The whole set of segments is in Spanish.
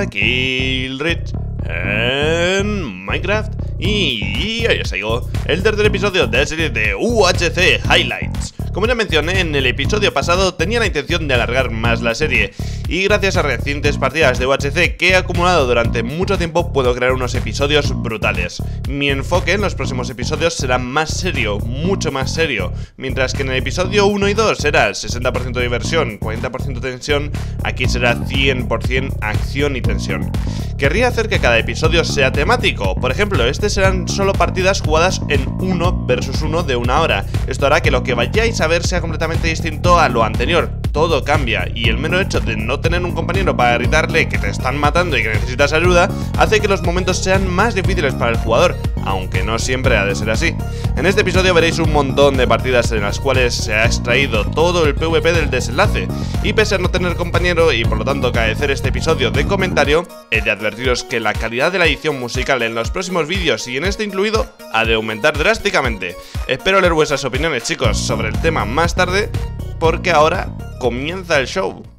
Aquí el Rich en Minecraft y ahí os digo el tercer episodio de la serie de UHC Highlights. Como ya mencioné en el episodio pasado, tenía la intención de alargar más la serie, y gracias a recientes partidas de UHC que he acumulado durante mucho tiempo puedo crear unos episodios brutales. Mi enfoque en los próximos episodios será más serio, mucho más serio, mientras que en el episodio 1 y 2 será 60% diversión, 40% tensión, aquí será 100% acción y tensión. Querría hacer que cada episodio sea temático, por ejemplo, este serán solo partidas jugadas en 1 versus 1 de una hora, esto hará que lo que vayáis a ver sea completamente distinto a lo anterior, todo cambia y el mero hecho de no tener un compañero para gritarle que te están matando y que necesitas ayuda hace que los momentos sean más difíciles para el jugador, aunque no siempre ha de ser así. En este episodio veréis un montón de partidas en las cuales se ha extraído todo el PvP del desenlace, y pese a no tener compañero y por lo tanto carecer este episodio de comentario, he de advertiros que la calidad de la edición musical en los próximos vídeos y en este incluido ha de aumentar drásticamente. Espero leer vuestras opiniones chicos sobre el tema más tarde, porque ahora comienza el show.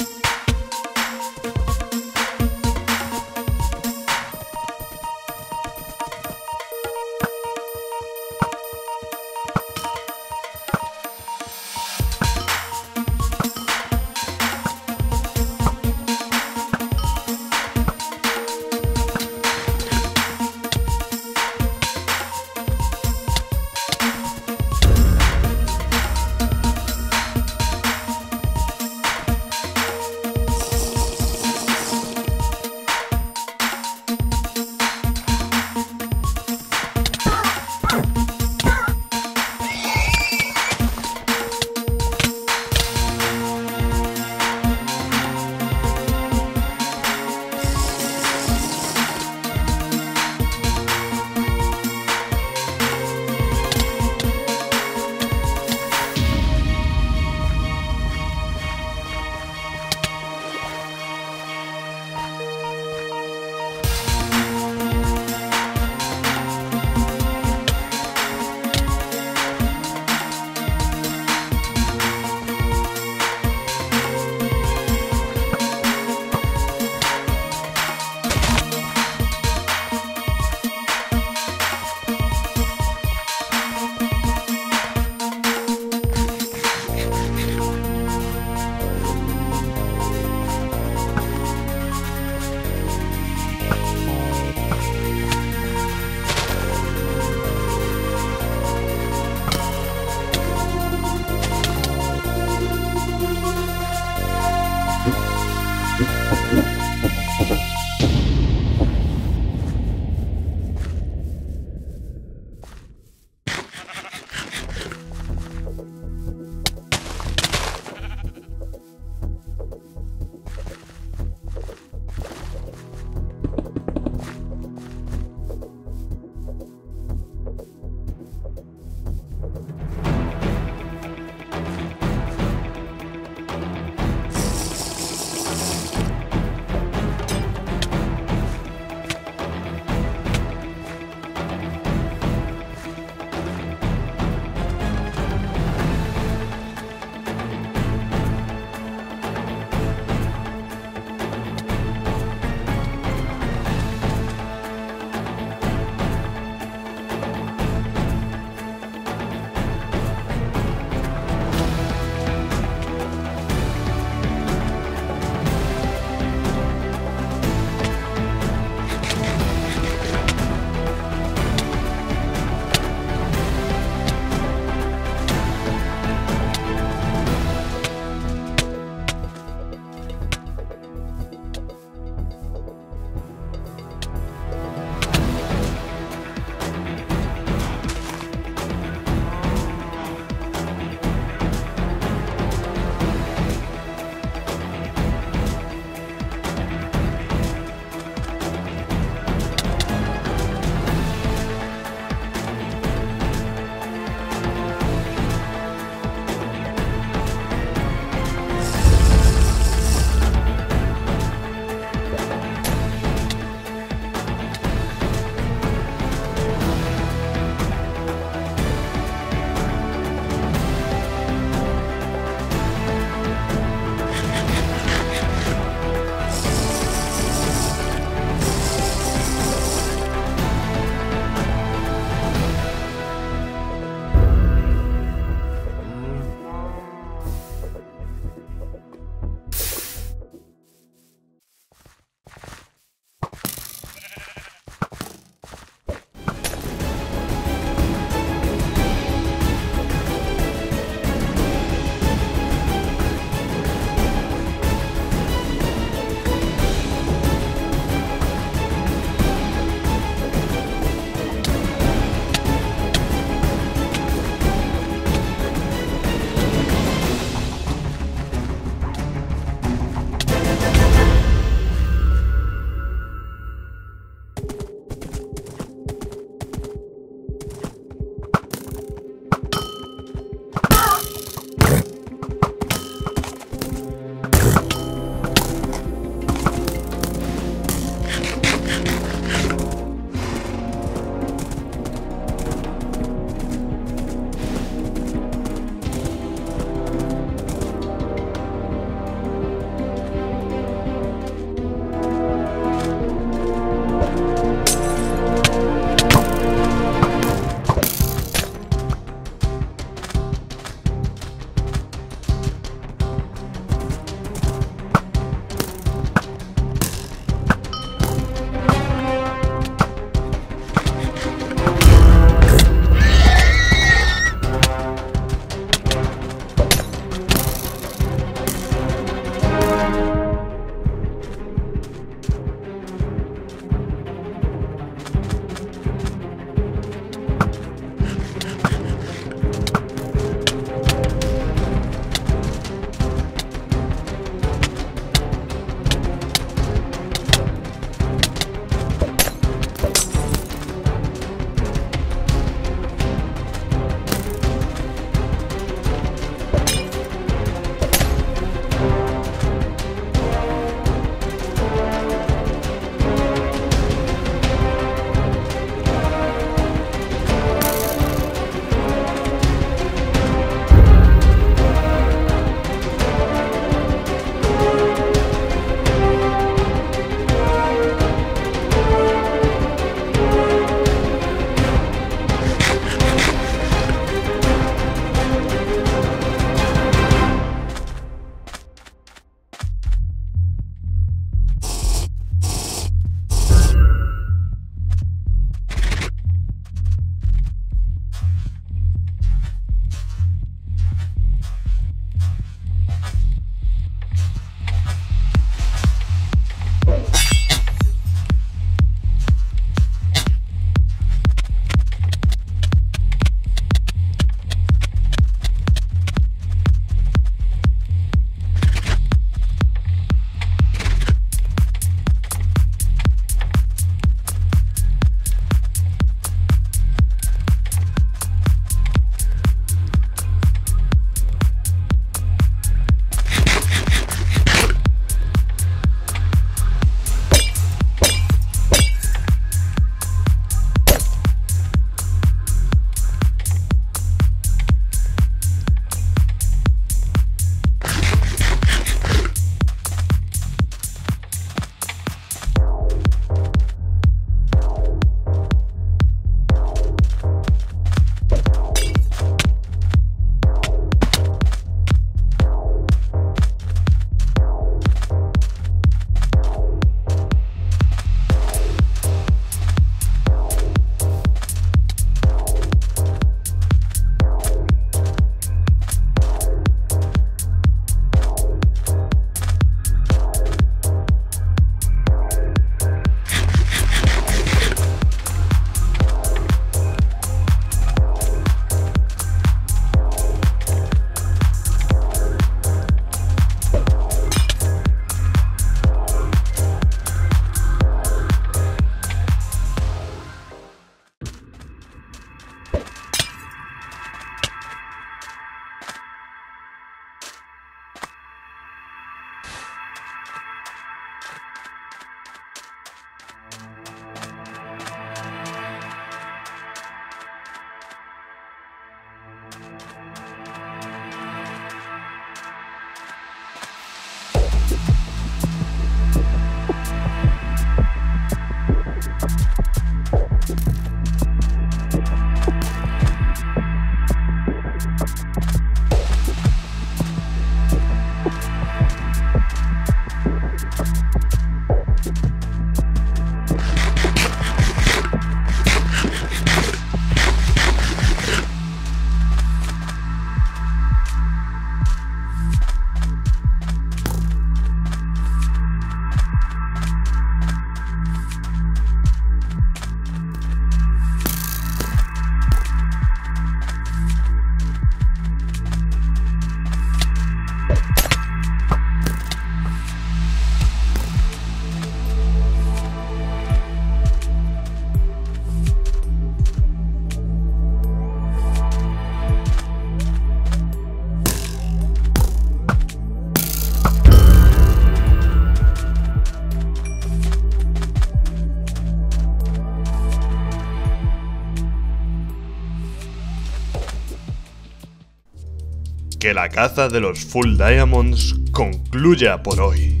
Que la caza de los Full Diamonds concluya por hoy.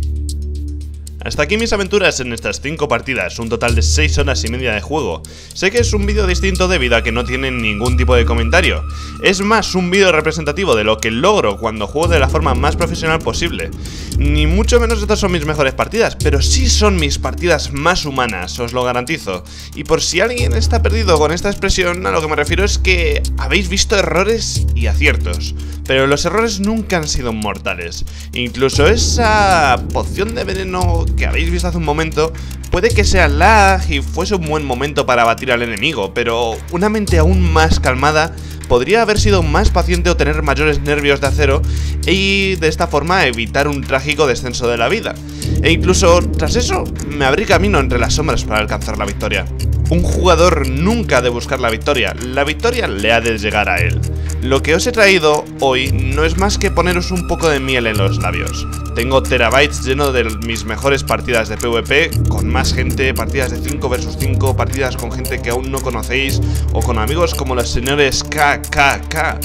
Hasta aquí mis aventuras en estas 5 partidas, un total de 6 horas y media de juego. Sé que es un vídeo distinto debido a que no tiene ningún tipo de comentario. Es más un vídeo representativo de lo que logro cuando juego de la forma más profesional posible. Ni mucho menos estas son mis mejores partidas, pero sí son mis partidas más humanas, os lo garantizo. Y por si alguien está perdido con esta expresión, a lo que me refiero es que habéis visto errores y aciertos pero los errores nunca han sido mortales. Incluso esa poción de veneno que habéis visto hace un momento puede que sea lag y fuese un buen momento para abatir al enemigo, pero una mente aún más calmada podría haber sido más paciente o tener mayores nervios de acero y de esta forma evitar un trágico descenso de la vida. E incluso tras eso me abrí camino entre las sombras para alcanzar la victoria. Un jugador nunca ha de buscar la victoria, la victoria le ha de llegar a él. Lo que os he traído hoy no es más que poneros un poco de miel en los labios. Tengo terabytes lleno de mis mejores partidas de PvP, con más gente, partidas de 5 vs 5, partidas con gente que aún no conocéis, o con amigos como los señores KKK.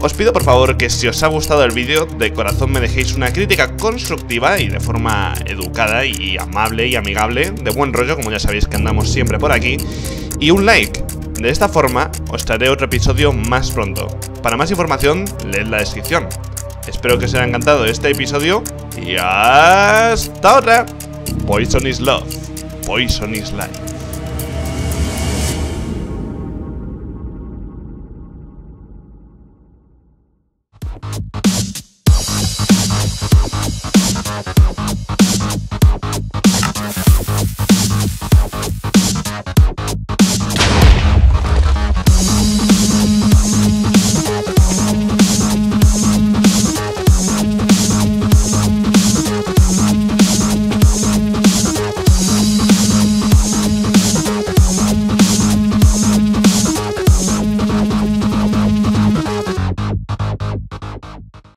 Os pido por favor que si os ha gustado el vídeo, de corazón me dejéis una crítica constructiva y de forma educada y amable y amigable, de buen rollo, como ya sabéis que andamos siempre por aquí, y un like. De esta forma, os traeré otro episodio más pronto. Para más información, leed la descripción. Espero que os haya encantado este episodio y hasta otra. Poison is love, poison is life.